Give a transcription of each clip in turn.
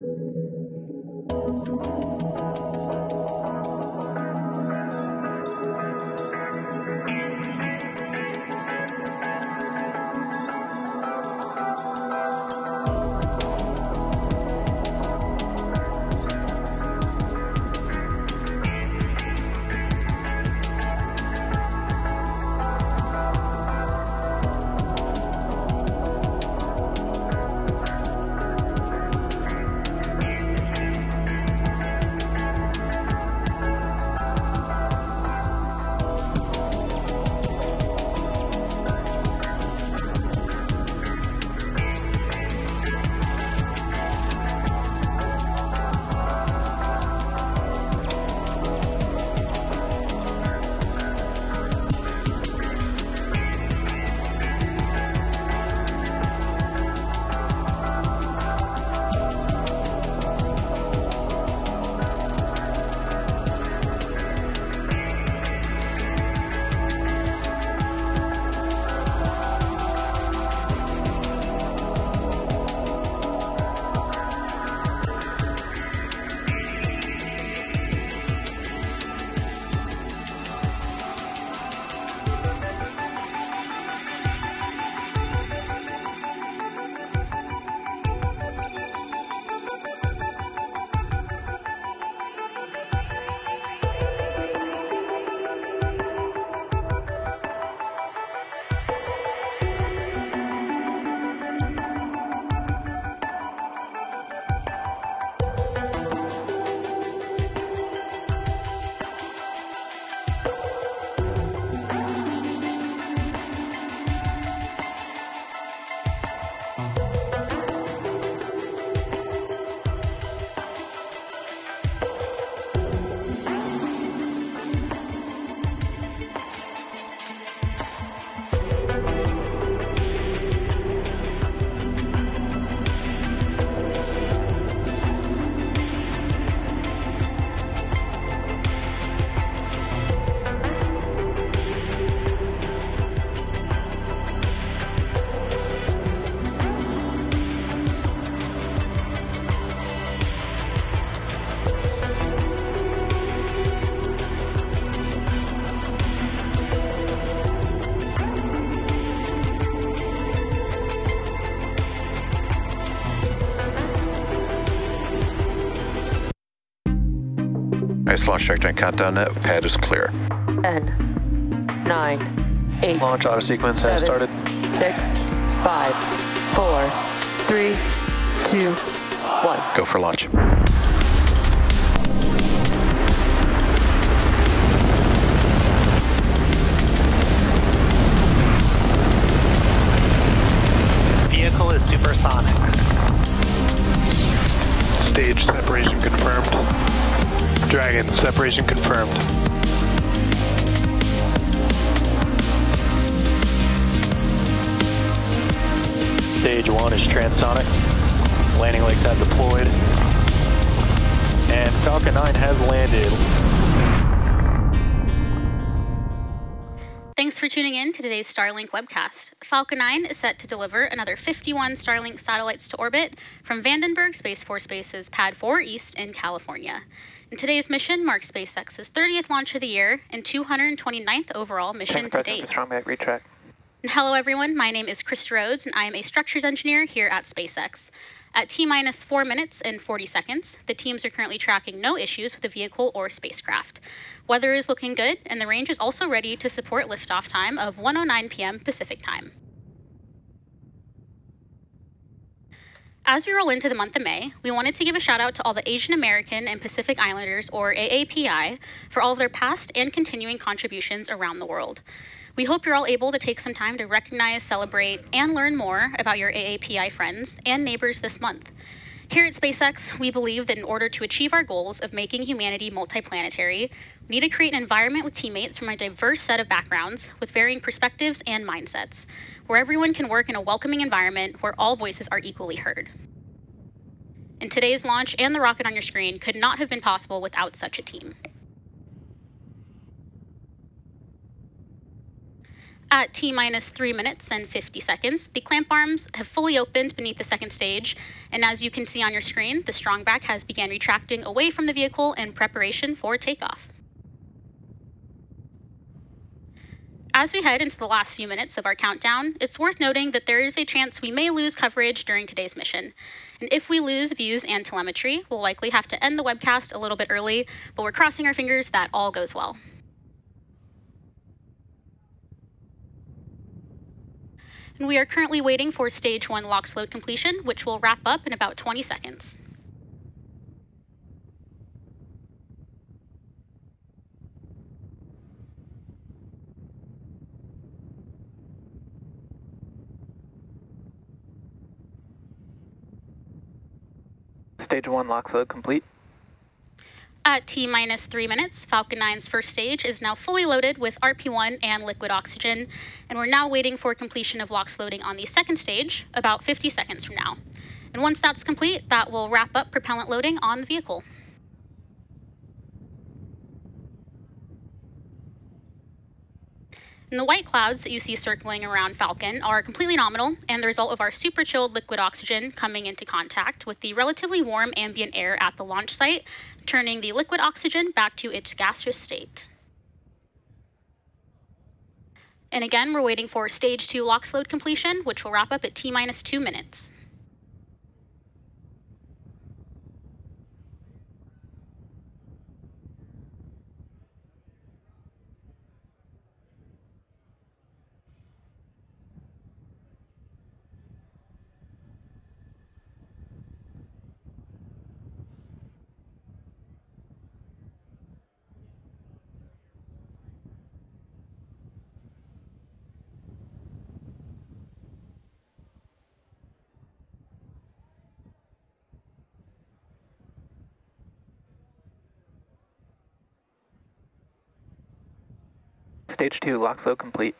thank you launch trajectory countdown net. Pad is clear. 10, 9, 8. Launch auto sequence has started. 6, 5, 4, 3, 2, 1. Go for launch. Vehicle is supersonic. Stage separation confirmed. Dragon, separation confirmed. Stage one is transonic. Landing legs have deployed. And Falcon 9 has landed. Thanks for tuning in to today's Starlink webcast. Falcon 9 is set to deliver another 51 Starlink satellites to orbit from Vandenberg Space Force Base's Pad 4 East in California. And today's mission marks SpaceX's 30th launch of the year and 229th overall mission to date. And hello, everyone. My name is Chris Rhodes, and I am a structures engineer here at SpaceX. At T minus 4 minutes and 40 seconds, the teams are currently tracking no issues with the vehicle or spacecraft. Weather is looking good, and the range is also ready to support liftoff time of 1:09 p.m. Pacific time. As we roll into the month of May, we wanted to give a shout out to all the Asian American and Pacific Islanders, or AAPI, for all of their past and continuing contributions around the world. We hope you're all able to take some time to recognize, celebrate, and learn more about your AAPI friends and neighbors this month. Here at SpaceX, we believe that in order to achieve our goals of making humanity multiplanetary, need to create an environment with teammates from a diverse set of backgrounds with varying perspectives and mindsets, where everyone can work in a welcoming environment where all voices are equally heard. And today's launch and the rocket on your screen could not have been possible without such a team. At T minus 3 minutes and 50 seconds, the clamp arms have fully opened beneath the second stage, and as you can see on your screen, the strongback has begun retracting away from the vehicle in preparation for takeoff. As we head into the last few minutes of our countdown, it's worth noting that there is a chance we may lose coverage during today's mission. And if we lose views and telemetry, we'll likely have to end the webcast a little bit early, but we're crossing our fingers that all goes well. And we are currently waiting for stage one LOX load completion, which will wrap up in about 20 seconds. Stage 1 LOX load complete. At T minus three minutes, Falcon 9's first stage is now fully loaded with RP1 and liquid oxygen, and we're now waiting for completion of LOX loading on the second stage about 50 seconds from now. And once that's complete, that will wrap up propellant loading on the vehicle. And the white clouds that you see circling around Falcon are completely nominal and the result of our super chilled liquid oxygen coming into contact with the relatively warm ambient air at the launch site, turning the liquid oxygen back to its gaseous state. And again, we're waiting for stage two LOX load completion, which will wrap up at T minus two minutes. Stage 2 LOX load complete.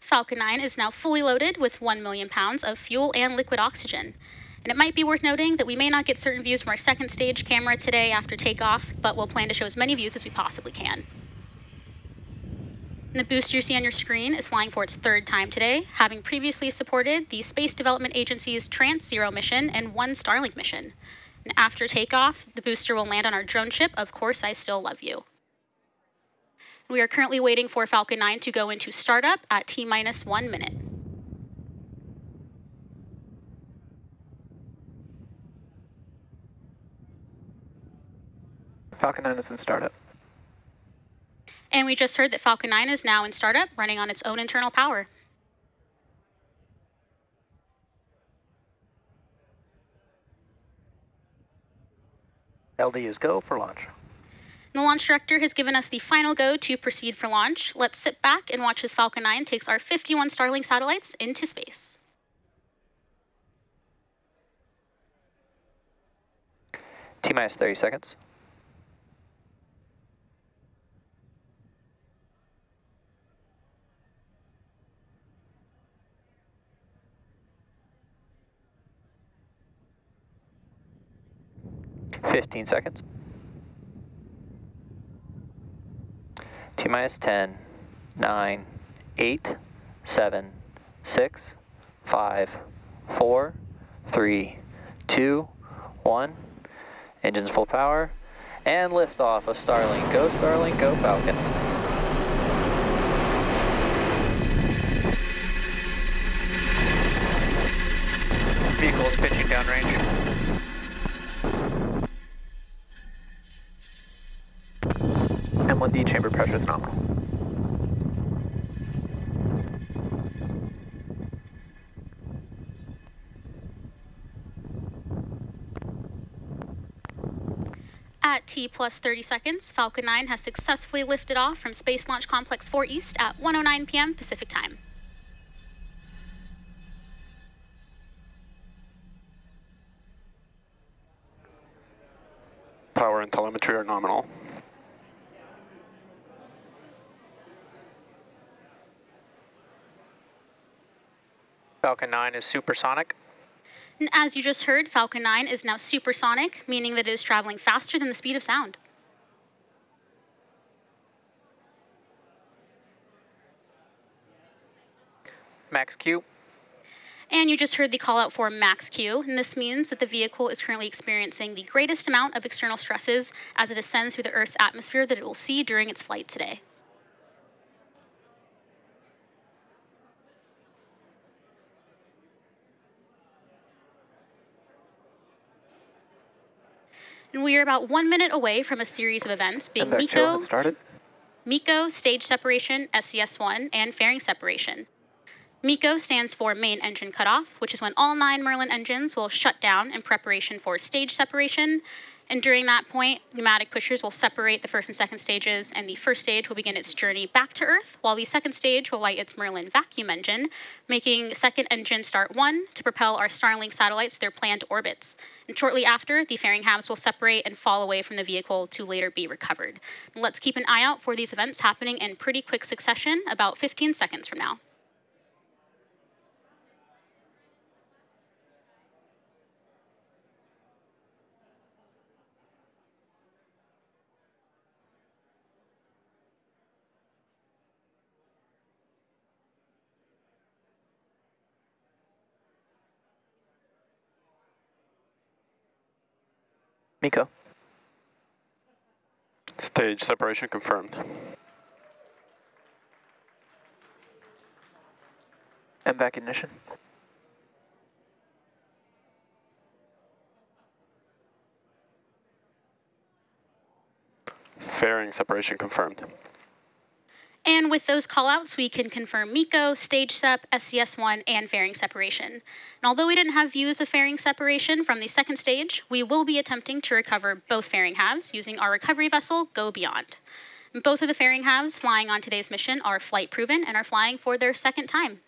Falcon 9 is now fully loaded with 1 million pounds of fuel and liquid oxygen. And it might be worth noting that we may not get certain views from our second stage camera today after takeoff, but we'll plan to show as many views as we possibly can. And the booster you see on your screen is flying for its third time today, having previously supported the Space Development Agency's Tranche Zero mission and one Starlink mission. And after takeoff, the booster will land on our drone ship, Of Course I Still Love You. We are currently waiting for Falcon 9 to go into startup at T minus one minute. Falcon 9 is in startup. And we just heard that Falcon 9 is now in startup, running on its own internal power. LD is go for launch. The launch director has given us the final go to proceed for launch. Let's sit back and watch as Falcon 9 takes our 51 Starlink satellites into space. T minus 30 seconds. Fifteen seconds. T minus 10, 9, 8, 7, 6, 5, 4, 3, 2, 1. Engines full power. And liftoff of Starlink. Go Starlink, go Falcon. Vehicle is pitching downrange. M1D chamber pressure is nominal. At T plus 30 seconds, Falcon 9 has successfully lifted off from Space Launch Complex 4 East at 1:09 p.m. Pacific Time. Power and telemetry are nominal. Falcon 9 is supersonic. And as you just heard, Falcon 9 is now supersonic, meaning that it is traveling faster than the speed of sound. Max Q. And you just heard the call out for max Q, and this means that the vehicle is currently experiencing the greatest amount of external stresses as it ascends through the Earth's atmosphere that it will see during its flight today. And we are about one minute away from a series of events being MECO, 2 MECO, has started. MECO, stage separation, SES1, and fairing separation. MECO stands for main engine cutoff, which is when all nine Merlin engines will shut down in preparation for stage separation. And during that point, pneumatic pushers will separate the first and second stages, and the first stage will begin its journey back to Earth, while the second stage will light its Merlin vacuum engine, making second engine start one to propel our Starlink satellites to their planned orbits. And shortly after, the fairing halves will separate and fall away from the vehicle to later be recovered. Let's keep an eye out for these events happening in pretty quick succession, about 15 seconds from now. MECO. Stage separation confirmed. MVAC ignition. Fairing separation confirmed. And with those callouts, we can confirm MECO, stage sep, SES1, and fairing separation. And although we didn't have views of fairing separation from the second stage, we will be attempting to recover both fairing halves using our recovery vessel, Go Beyond. Both of the fairing halves flying on today's mission are flight proven and are flying for their second time.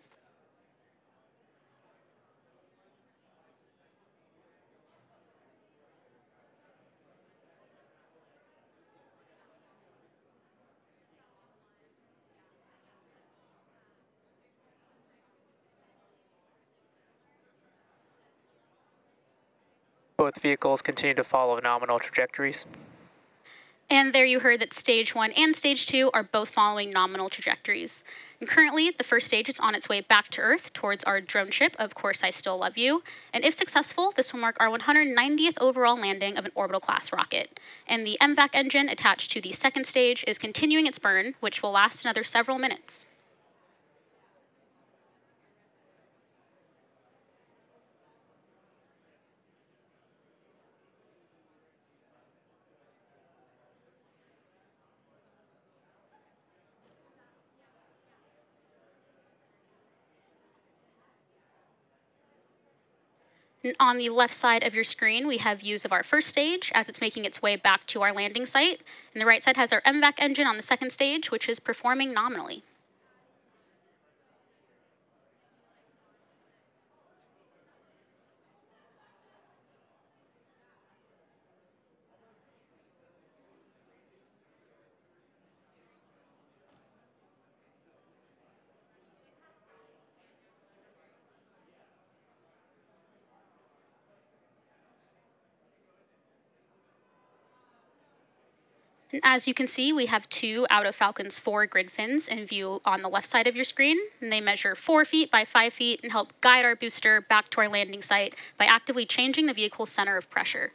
Both vehicles continue to follow nominal trajectories. And there you heard that stage one and stage two are both following nominal trajectories. And currently, the first stage is on its way back to Earth towards our drone ship, Of Course I Still Love You. And if successful, this will mark our 190th overall landing of an orbital class rocket. And the MVAC engine attached to the second stage is continuing its burn, which will last another several minutes. On the left side of your screen, we have views of our first stage as it's making its way back to our landing site. And the right side has our MVAC engine on the second stage, which is performing nominally. As you can see, we have two out of Falcon's four grid fins in view on the left side of your screen. And they measure four feet by five feet and help guide our booster back to our landing site by actively changing the vehicle's center of pressure.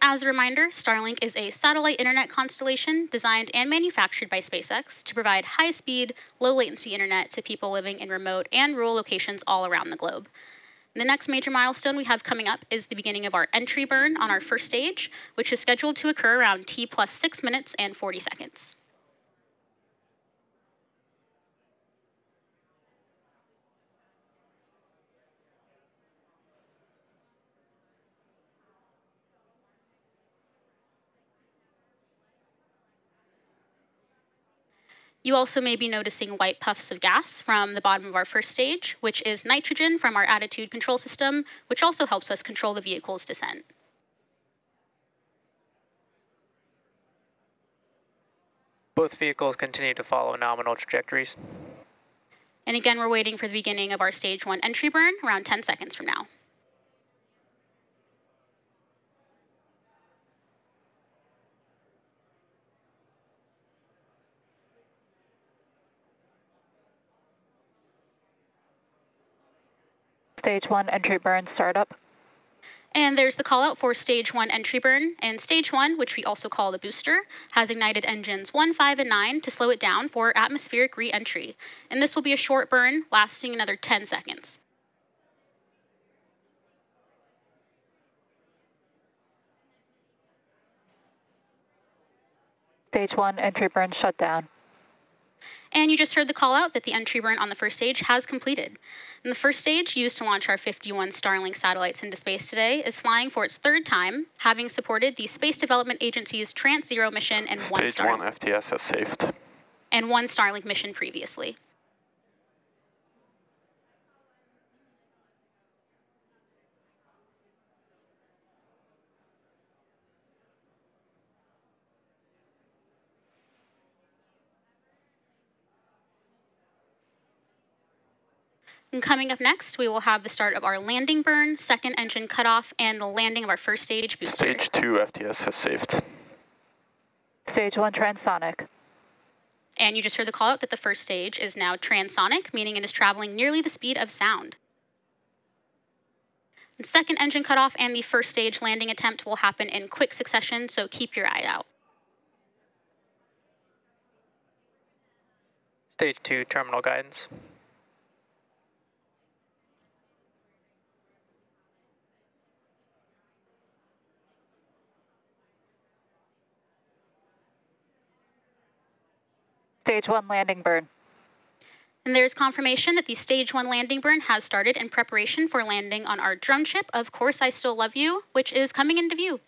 As a reminder, Starlink is a satellite internet constellation designed and manufactured by SpaceX to provide high speed, low latency internet to people living in remote and rural locations all around the globe. The next major milestone we have coming up is the beginning of our entry burn on our first stage, which is scheduled to occur around T plus 6 minutes and 40 seconds. You also may be noticing white puffs of gas from the bottom of our first stage, which is nitrogen from our attitude control system, which also helps us control the vehicle's descent. Both vehicles continue to follow nominal trajectories. And again, we're waiting for the beginning of our stage one entry burn around 10 seconds from now. Stage one entry burn startup. And there's the call out for stage one entry burn. And stage one, which we also call the booster, has ignited engines one, five, and nine to slow it down for atmospheric re entry. And this will be a short burn lasting another 10 seconds. Stage one entry burn shut down. And you just heard the call out that the entry burn on the first stage has completed. And the first stage, used to launch our 51 Starlink satellites into space today, is flying for its third time, having supported the Space Development Agency's Tranche Zero mission and one Stage Starlink, one FTS has safed. and one Starlink mission previously. And coming up next, we will have the start of our landing burn, second engine cutoff, and the landing of our first stage booster. Stage two FTS has safed. Stage one transonic. And you just heard the call out that the first stage is now transonic, meaning it is traveling nearly the speed of sound. And second engine cutoff and the first stage landing attempt will happen in quick succession, so keep your eye out. Stage 2 terminal guidance. Stage one landing burn. And there's confirmation that the stage one landing burn has started in preparation for landing on our drone ship, Of Course I Still Love You, which is coming into view.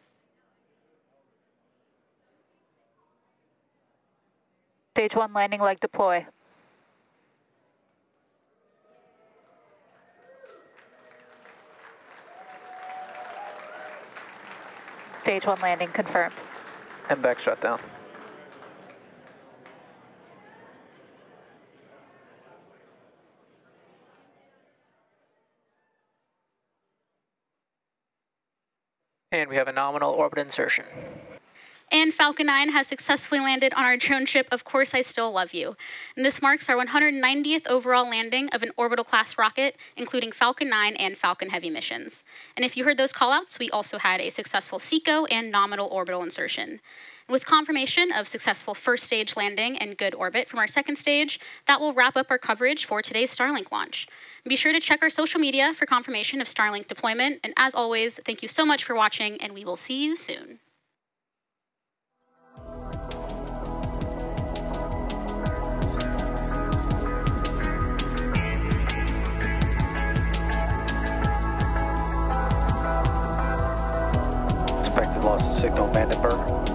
Stage one landing leg deploy. Stage one landing confirmed. MVAC shutdown. And we have a nominal orbit insertion. And Falcon 9 has successfully landed on our drone ship, Of Course I Still Love You. And this marks our 190th overall landing of an orbital class rocket, including Falcon 9 and Falcon Heavy missions. And if you heard those callouts, we also had a successful SECO and nominal orbital insertion. With confirmation of successful first stage landing and good orbit from our second stage, that will wrap up our coverage for today's Starlink launch. Be sure to check our social media for confirmation of Starlink deployment. And as always, thank you so much for watching, and we will see you soon. Expected loss of signal Vandenberg.